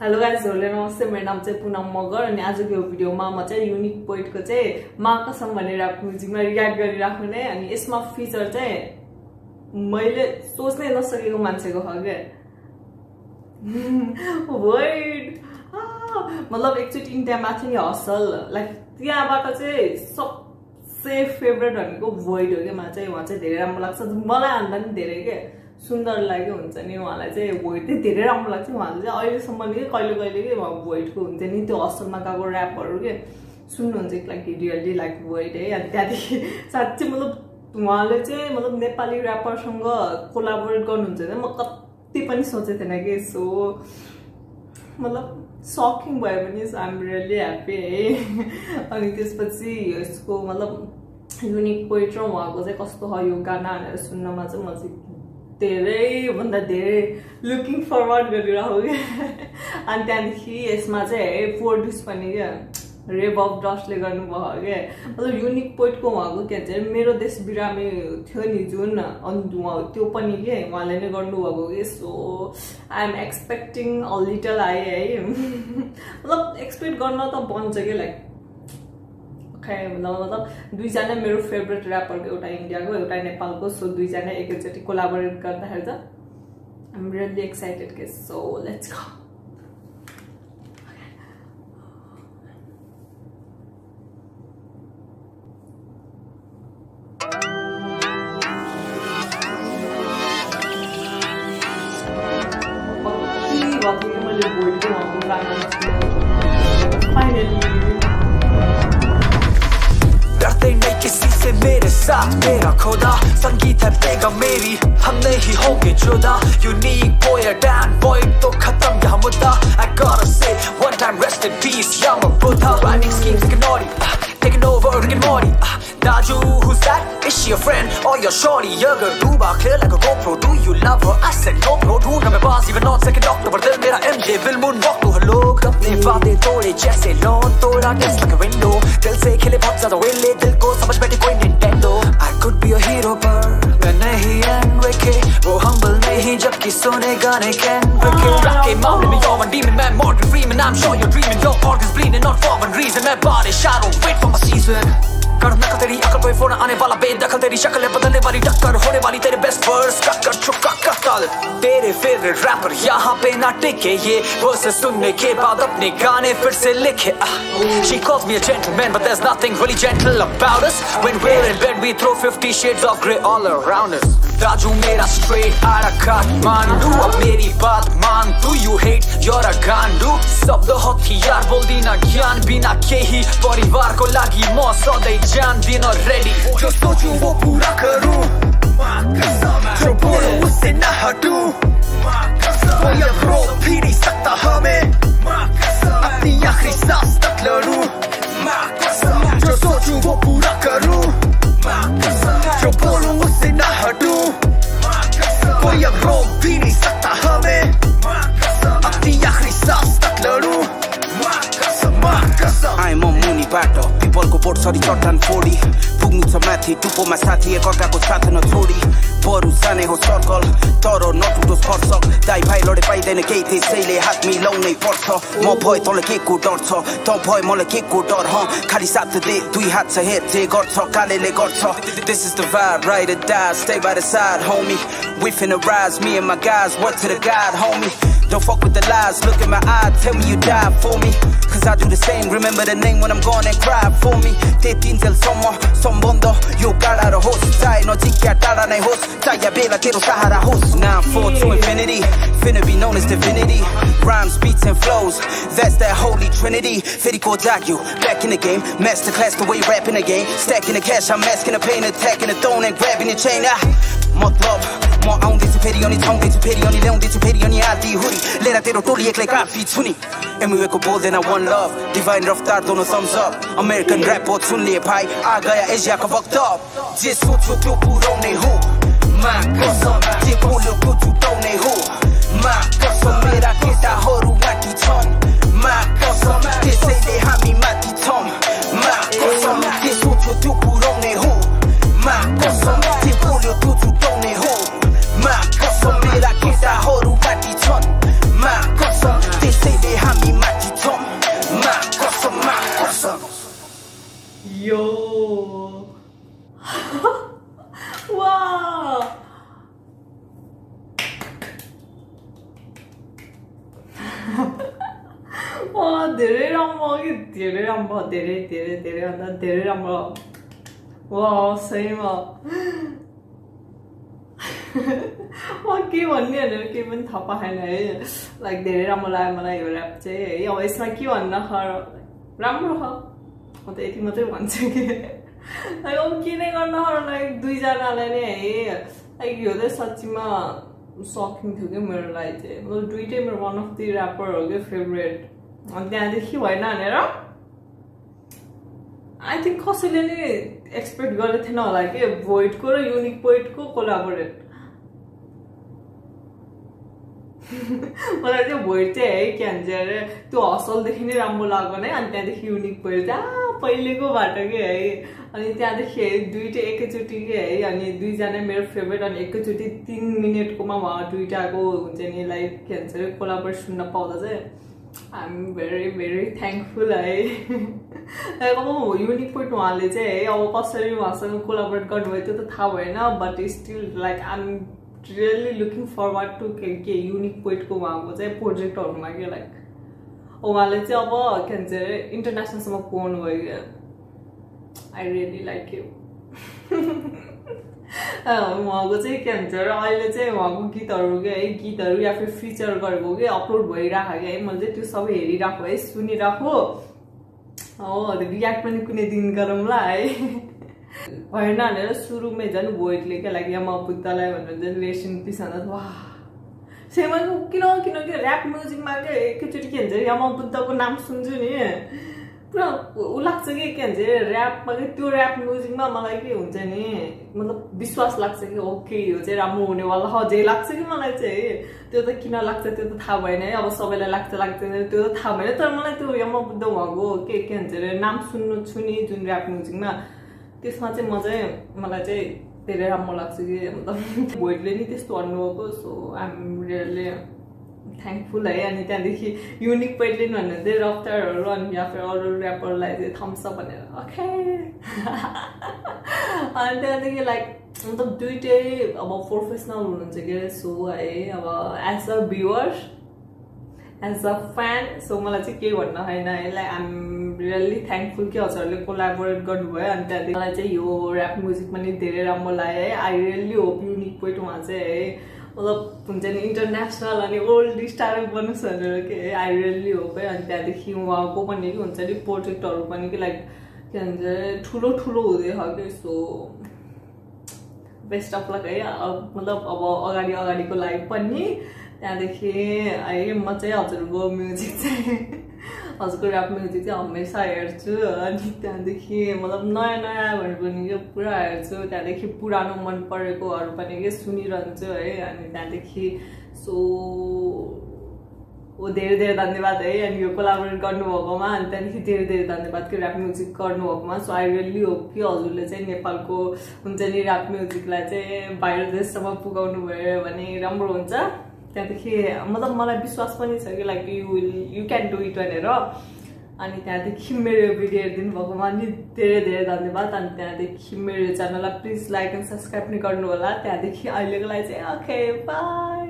Hello गाइजहरूले नमस्ते मेरो नाम चाहिँ पुनम मगर अनि आजको यो भिडियोमा म चाहिँ युनिक पोइन्टको चाहिँ मा कसम भनेर म्युजिकमा रियाक्ट गरिराख्ने अनि यसमा फिचर चाहिँ मैले सोच्नै नसकेको मान्छेको हो क्या। वर्ड मतलब एकचोटि इन्डियामा थियो नि हसल लाइक त्यहाँबाट चाहिँ सबसे फेभरेट भनेको भोइड हो क्या मलाई चाहिँ उहाँ चाहिँ धेरै राम्रो लाग्छ। मलाई भन्दा पनि धेरै क्या। सुन्दर लाग्यो हुन्छ नि उहाँलाई चाहिँ भोइट चाहिँ धेरै राम्रो लाग्छ। उहाँले चाहिँ अहिलेसम्म नि कहिले कहिले कि भोइटको हुन्छ नि त्यो हस्टलमा गएको ऱ्यापहरू के सुन्नुहुन्छ लाइक रियल्ली लाइक भोइट है। अनि त्यहाँदेखि साँच्चै मतलब उहाँले चाहिँ मतलब नेपाली ऱ्यापरसँग कोलाबोरेट गर्नुहुन्छ भने म कति पनि सोचेको थिएन कि। सो मतलब सकिङ भयो भने आइम रियल्ली ह्याप्पी है। अनि त्यसपछि यसको मतलब युनिक पोइट र उहाँको चाहिँ कस्तो हो यो गाना भनेर सुन्नमा चाहिँ म चाहिँ धेरैभन्दा धेरै लुकिङ फरवर्ड गरिरहेको क्या अनि त्यहाँदेखि यसमा चाहिँ फोर डिस पनि क्या रेब अफ डस्टले गर्नुभयो क्या मतलब युनिक पोइन्टको उहाँको के भन्छ मेरो देश बिरामी थियो नि जुन अनि उहाँ त्यो पनि के उहाँले नै गर्नुभएको कि so I'm expecting a little आए है मतलब एक्सपेक्ट गर्न त बन्छ कि लाइक खाएँ मतलब दुईजना मेरो फेभरेट ऱ्यापरको एउटा इन्डियाको, एउटा नेपालको सो दुईजना एकैचोटि कोलाबोरेट गर्दाखेरि त आइम एक्साइटेड के सो लेट्स गो मैले किसी से मेरे साथ मेरा खोदा संगीत है बेगम मेरी हम नहीं होंगे जुदा यूनिक boy डैन बॉय तो खत्म यहाँ मुद्दा I gotta say one time rest in peace young Buddha rhyming schemes like naughty taking over Rick and Morty Daju who's that? Is she a friend or your shorty? अगर डूबा clear like a GoPro Do you love her? I said no bro ढूंढ मैं pass even on second doctor पर दिल मेरा MJ will moonwalk to her लोग अपने वादे तोड़े जैसे लॉन तोड़ा just like a window दिल से खिले बहुत ज्यादा वेले दिल को समझ बैठे कोई Nintendo I could be a hero पर मैं नहीं Enrique वो humble नहीं जबकि सुने गाने Kendrick Rap के मामले में you're a demon man Morgan Freeman I'm sure you're dreaming your organs bleeding not for one reason मैं body shadow wait for my season कर नकल तेरी अकल पे फ़ोन आने वाला बेदखल तेरी शक्ल है बदलने वाली टक्कर होने वाली तेरे बेस्ट वर्स टक्कर चुका कत्ल तेरे फेवरेट रैपर यहाँ पे ना टिके ये वर्सेस सुनने के बाद अपने गाने फिर से लिखे She calls me a gentleman but there's nothing really gentle about us When we're in bed we throw 50 shades of grey all around us Raju मेरा स्ट्रेट आ रखा मान डू अब मेरी बात मान। तू यू हेट योर अ गांडू। शब्द हथियार बोल दी ना ज्ञान। बिना के ही परिवार को लागी मौत दे जान दिन और रेडी जो सोचूं वो पूरा करूँ। जो बोलूँ उससे ना हटूं। माथि टुप्पोमा साथी एकअर्काको साथ नछोडी बरु सानै हो सर्कल तर नटुटोस् फर्सक दाइ भाइ लडे पाइँदैन केही त्यसैले हात मिलाउनै पर्छ म भए तँलाई के को डर छ त भए मलाई के को डर ह खालि साथ दे दुई हात छ हेर जे गर्छ कालेले गर्छ This is the vibe, ride or die, stay by the side, homie We finna rise, me and my guys, word to the God, homie Don't fuck with the lies, look in my eye, tell me you died for me Cause I do the same, remember the name when I'm gone and cry for me त्यतिन्जेलसम्म सम्बन्ध यो गाडा र होस् चाहे नजिक या टाढा नै होस् चाहे बेला तेरो सहारा होस् Now I'm full infinity, finna be known as divinity. Rhymes, beats, and flows, that's that holy trinity. Fitty daku, back in the game, masterclass the way rapping the game. Stacking the cash, I'm masking the pain, attacking the throne, and grabbing the chain. Ah, more love, more own, this pity on its own, this pity on its own, this pity on the ID hoodie. Let out there, totally act like I'm feet, Sunni. And we wake up bold and I one love. Divine Raftar, dono thumbs up. American rap, or Sunni, pie. I got Asia, ka fucked up. Jis, so, so, so, so, so, so, मा कसम जे बोल्यो त्यो छुटाउने हो मा कसम मेरा केटाहरू माथि छन् मा कसम त्यसैले हामी माथि धेरै राम्रो धेरै धेरै धेरैभन्दा धेरै राम्रो वा सहीमा के भन्ने भनेर केही पनि थाहा पाएन है लाइक धेरै राम्रो लाग्यो मलाई यो ऱ्याप चाहिँ है अब यसमा के भन्न राम्रो छ म यति मात्रै भन्छु कि अब के नै गर्न लाइक दुईजनालाई नै है लाइक यो चाहिँ साँच्चीमा सकिङ थियो कि मेरो लागि चाहिँ मतलब दुइटै मेरो वान अफ दि ऱ्यापर हो कि फेभरेट अनि त्यहाँदेखि भएन भनेर आई थिङ्क कसैले नि एक्सपेक्ट गरेको थिएन होला कि भोइटको र युनिक पोइटको कोलाबोरेट मलाई चाहिँ भोइट चाहिँ है के भन्छ अरे त्यो हसलदेखि नै राम्रो लाग्यो नै अनि त्यहाँदेखि युनिक पोइट चाहिँ पहिलेको बाटो कि है? अनि त्यहाँदेखि है दुइटै एकैचोटि कि है? अनि दुईजना मेरो फेभरेट अनि एकैचोटि तिन मिनटकोमा उहाँ दुइटाको हुन्छ नि लाइक के भन्छ अरे कोलाबरेट सुन्न पाउँदा चाहिँ। I am very very thankful है अब युनिक पोइन्ट उहाँले चाहिँ है अब कसरी उहाँसँग कोलाबरेट गर्नुभयो त्यो त थाहा भएन but still like I am really looking forward to के के युनिक पोइन्टको उहाँको चाहिँ प्रोजेक्टहरूमा के लाइक उहाँले चाहिँ अब के भन्छ अरे इन्टरनेसनलसम्म पुग्नु भयो क्या आई रियली लाइक यु? उहाँको चाहिँ के भन्छ र अहिले चाहिँ उहाँको गीतहरू के है गीतहरू या फिर फिचर गरेको कि अपलोड भइरहेको क्या है मैले चाहिँ त्यो सबै हेरिरहेको है सुनिरहेको हो रियाक्ट पनि कुनै दिन गरौँला है भएन भनेर सुरुमै झन् भोइटले क्या लागि यमा बुद्धलाई भनेर झन् रेसन पिस वा सेमन किन किनकि ऱ्याप म्युजिकमा क्या एकैचोटि के भन्छ यमा बुद्धको नाम सुन्छु नि पुरा ऊ लाग्छ कि के भन्छ ऱ्यापमा कि त्यो ऱ्याप म्युजिकमा मलाई के हुन्छ नि मतलब विश्वास लाग्छ कि ओके यो चाहिँ राम्रो हुनेवाला अझै लाग्छ कि मलाई चाहिँ त्यो त किन लाग्छ त्यो त थाहा भएन है अब सबैलाई लाग्छ लाग्दैन त्यो त थाहा भएन तर मलाई त्यो यमा बुद्ध उहाँको के के भन्छ अरे नाम सुन्नु छु नि जुन ऱ्याप म्युजिकमा त्यसमा चाहिँ म चाहिँ मलाई चाहिँ धेरै राम्रो लाग्छ कि मतलब भोइटले नि त्यस्तो भन्नुभएको सो आइएम रियली थ्याङ्कफुल है अनि त्यहाँदेखि युनिक पैटले भन्नु चाहिँ रफ्तारहरू अनि या फिर अरू ऱ्यापरलाई चाहिँ थम्सअप भनेर। ओके अनि त्यहाँदेखि लाइक मतलब दुइटै अब प्रोफेसनल हुनुहुन्छ कि सो है अब as a viewer as a fan so मलाई चाहिँ के भन्न होइन है लाइक आइम रियल्ली थ्याङ्कफुल कि हजुरहरूले कोलाबोरेट गर्नुभयो। अनि त्यहाँदेखि मलाई चाहिँ यो ऱ्याप म्युजिक पनि धेरै राम्रो लाग्यो है। I really hope Uniq Poet उहाँ चाहिँ है मतलब हुन्छ नि इन्टरनेसनल अनि ओल्ड स्टार बनोस् भनेर के है आई रियल्ली है अनि त्यहाँदेखि उहाँको पनि के हुन्छ नि प्रोजेक्टहरू पनि कि लाइक के भन्छ ठुलो ठुलो हुँदै कि सो बेस्ट अफ लक है मतलब अब अगाडि अगाडिको लागि पनि त्यहाँदेखि है म चाहिँ हजुरको म्युजिक चाहिँ। हजुरको ऱ्याप म्युजिक चाहिँ हमेसा हेर्छु अनि त्यहाँदेखि मतलब नयाँ नयाँ भनेर पनि क्या पुरा हेर्छु त्यहाँदेखि पुरानो मन परेकोहरू पनि के सुनिरहन्छु है अनि त्यहाँदेखि सो ओ धेरै धेरै धन्यवाद है अनि यो कोलाबोरेट गर्नुभएकोमा अनि त्यहाँदेखि धेरै धेरै धन्यवाद कि ऱ्याप म्युजिक गर्नुभएकोमा सो आई रियली हो कि हजुरले चाहिँ नेपालको हुन्छ नि ऱ्याप म्युजिकलाई चाहिँ बाहिर देशसम्म पुगाउनु भयो भने राम्रो हुन्छ त्यहाँदेखि मतलब मलाई विश्वास पनि छ कि like you will you can do it भनेर। अनि त्यहाँदेखि मेरो भिडियो हेरिदिनु भएकोमा नि धेरै धेरै धन्यवाद। अनि त्यहाँदेखि मेरो च्यानललाई प्लिज लाइक एन्ड सब्सक्राइब पनि गर्नु होला त्यहाँदेखि अहिलेको लागि चाहिँ ओके बाई